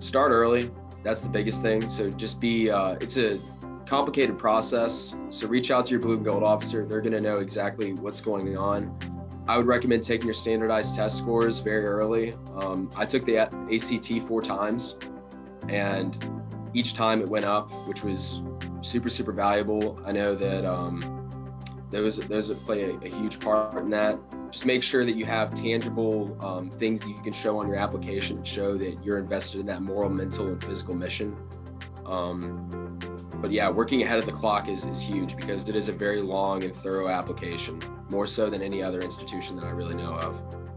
start early. That's the biggest thing. So just be. Uh, it's a complicated process. So reach out to your blue and gold officer. They're going to know exactly what's going on. I would recommend taking your standardized test scores very early. Um, I took the ACT four times, and each time it went up, which was super super valuable. I know that um, those those play a, a, huge part in that. Just make sure that you have tangible um, things that you can show on your application show that you're invested in that moral, mental, and physical mission. Um, but yeah, working ahead of the clock is, is huge because it is a very long and thorough application, more so than any other institution that I really know of.